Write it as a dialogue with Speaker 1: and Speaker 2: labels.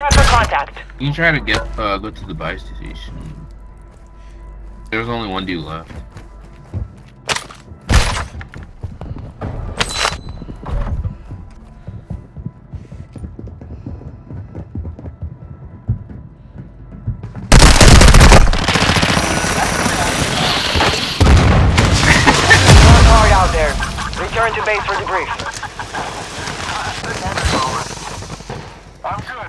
Speaker 1: You can try to get uh, go to the buy station. There's only one dude left.
Speaker 2: out there. Return to base for debrief. I'm good.